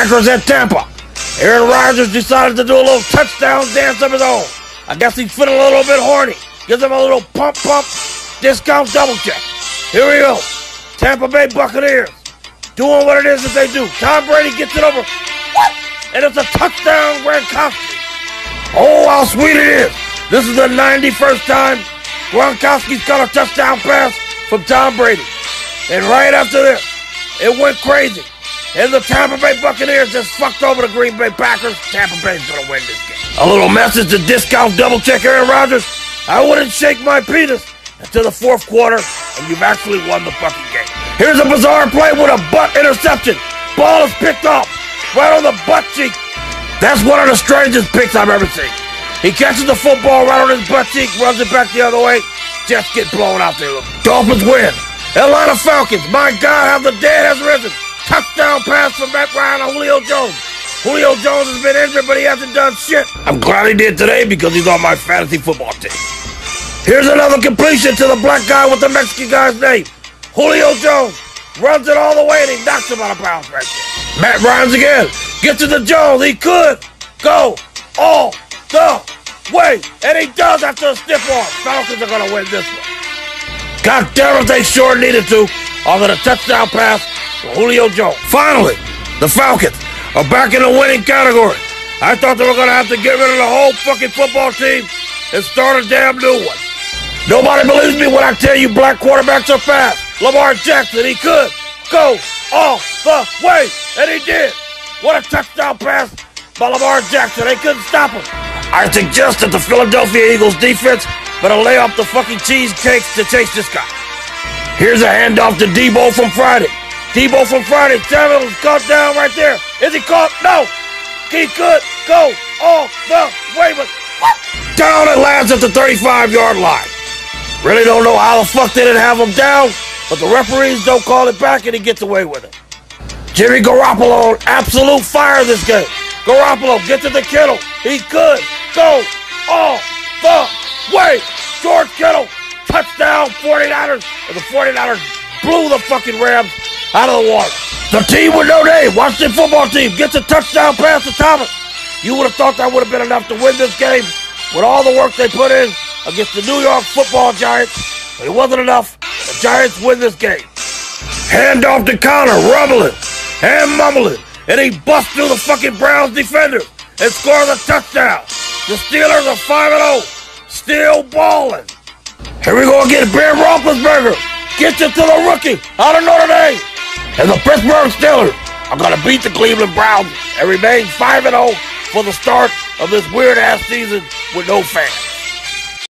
Packers at Tampa. Aaron Rodgers decided to do a little touchdown dance of his own. I guess he's feeling a little bit horny. Gives him a little pump pump discount double check. Here we go. Tampa Bay Buccaneers doing what it is that they do. Tom Brady gets it over. What? And it's a touchdown Gronkowski. Oh, how sweet it is. This is the 91st time Gronkowski's got a touchdown pass from Tom Brady. And right after this, it went crazy. And the Tampa Bay Buccaneers just fucked over the Green Bay Packers. Tampa Bay's gonna win this game. A little message to discount double check Aaron Rodgers. I wouldn't shake my penis until the fourth quarter, and you've actually won the fucking game. Here's a bizarre play with a butt interception. Ball is picked off right on the butt cheek. That's one of the strangest picks I've ever seen. He catches the football right on his butt cheek, runs it back the other way. Jets get blown out there. Dolphins win. Atlanta Falcons, my God, how the dead has risen. Touchdown pass from Matt Ryan on Julio Jones. Julio Jones has been injured, but he hasn't done shit. I'm glad he did today because he's on my fantasy football team. Here's another completion to the black guy with the Mexican guy's name. Julio Jones runs it all the way and he knocks him out of bounds right there. Matt Ryan's again. Gets to the Jones. He could go all the way. And he does after a stiff arm. Falcons are going to win this one. God damn it, they sure needed to. Other the touchdown pass Julio Jones. Finally, the Falcons are back in the winning category. I thought they were going to have to get rid of the whole fucking football team and start a damn new one. Nobody believes me when I tell you black quarterbacks are fast. Lamar Jackson, he could go all the way, and he did. What a touchdown pass by Lamar Jackson. They couldn't stop him. I suggest that the Philadelphia Eagles defense better lay off the fucking cheesecakes to chase this guy. Here's a handoff to Deebo from Friday. Deebo from Friday. Samuel caught down right there. Is he caught? No. He could go all the way, but what? down it lands at the 35 yard line. Really don't know how the fuck they didn't have him down, but the referees don't call it back and he gets away with it. Jimmy Garoppolo absolute fire this game. Garoppolo gets to the Kittle. He could go all the way. George Kittle, touchdown 49ers. And the 49ers blew the fucking Rams out of the water. The team with no name, Washington football team, gets a touchdown pass to Thomas. You would have thought that would have been enough to win this game with all the work they put in against the New York football Giants. But it wasn't enough. The Giants win this game. Hand off to Conner, rumbling and mumbling. And he busts through the fucking Browns defender and scores a touchdown. The Steelers are 5 0, still balling. Here we go again. Ben Roethlisberger gets it to the rookie out of Notre Dame. And the Pittsburgh Steelers are going to beat the Cleveland Browns and remain 5 0 for the start of this weird ass season with no fans.